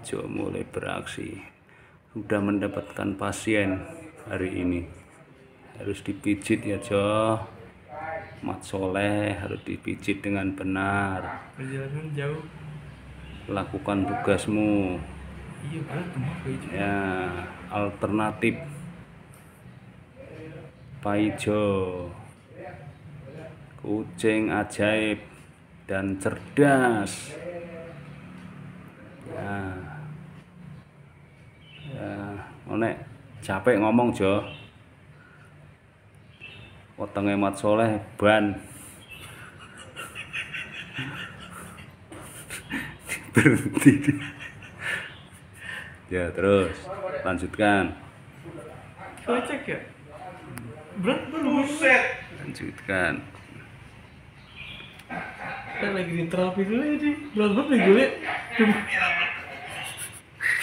Jo mulai beraksi. Sudah mendapatkan pasien hari ini. Harus dipijit ya Jo. Mat Soleh harus dipijit dengan benar. Perjalanan jauh. Lakukan tugasmu. Iya ya alternatif. Paijo kucing ajaib dan cerdas ya ya Onek capek ngomong Jo. Potongnya Mat Soleh ban. Berhenti. Ya terus. Lanjutkan. Cek ya? Berat buset. Lanjutkan. Kan lagi di terapi dulu ya di. Berat banget nih gue.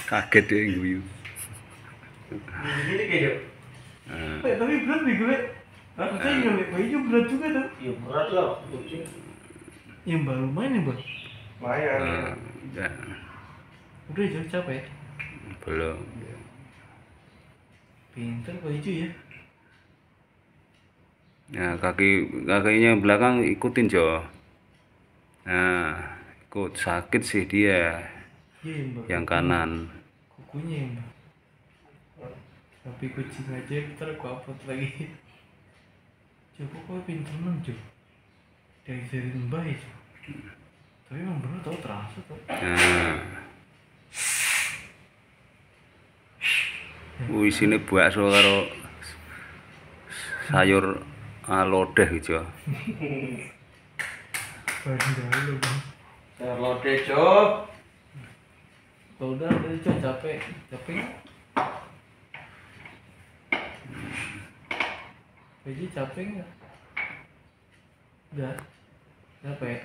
Kaget dia yang kayak Eh, tapi berat nih gue. Makanya yang bayi juga berat juga tuh. Ya berat lah kucing. Yang baru main ya bang. Lumayan. nah, udah Udah jauh capek belum. Pinter bayi ya? Nah kaki kakinya belakang ikutin Jo. Nah ikut. Sakit sih dia. Iya yang yang kanan. Kukunya yang Tapi kucing aja ntar aku upload lagi. Coba kok pinter men Jo? Diajarin bayi Jo? Tapi emang bener tau terasa tau. Nah Wih sini bakso karo sayur lodeh gitu bang. Terlode cok. Udah tadi cok capek. Capek nggak? Bayi capek nggak? Udah Capek